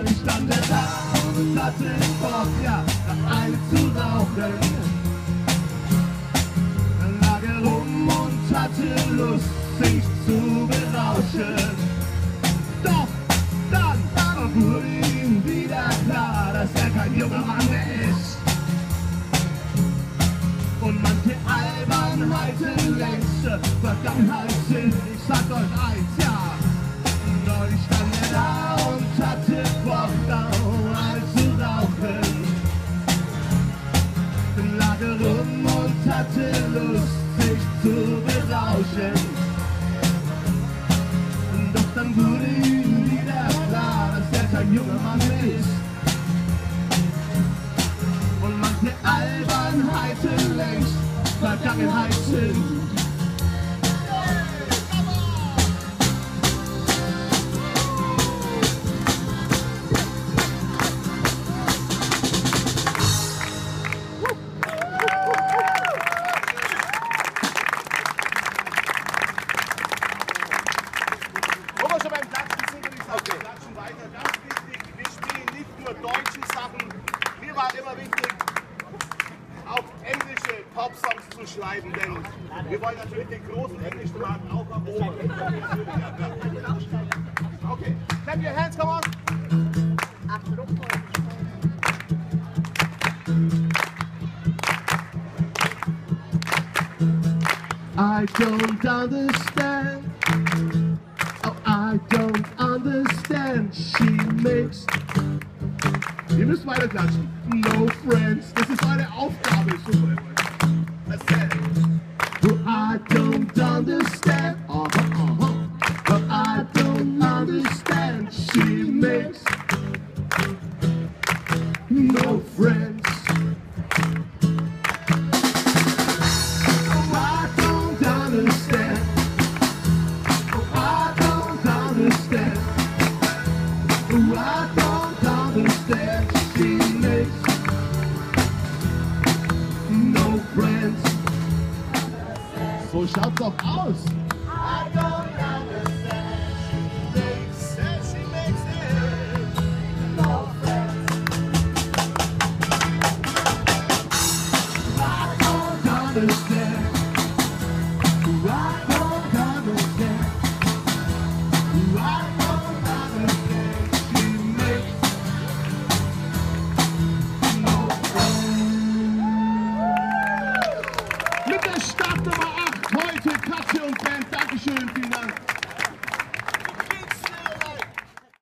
Neulich stand er da und hatte Bock, ja, eine zu rauchen. Dann lag er rum und hatte Lust, sich zu berauschen. Doch dann wurde ihm wieder klar, dass er kein junger Mann mehr ist. Und manche Albernheiten längst Vergangenheit sind. Ich sag euch eins, berauschen. Doch dann wurde ihm wieder klar, dass er kein junger Mann ist. Und manche Albernheiten längst Vergangenheit sind. War immer wichtig, auch englische Popsongs zu schreiben, denn wir wollen natürlich den großen englischen Markt auch erobern. Okay, clap your hands, come on. I don't understand. Ihr müsst weiter klatschen. No friends. Das ist meine Aufgabe. Super. Oh, I don't understand. Uh-huh, uh-huh. But I don't understand. She makes no friends. I don't friends. So schaut's doch aus. I don't Jungs, Dankeschön, vielen Dank.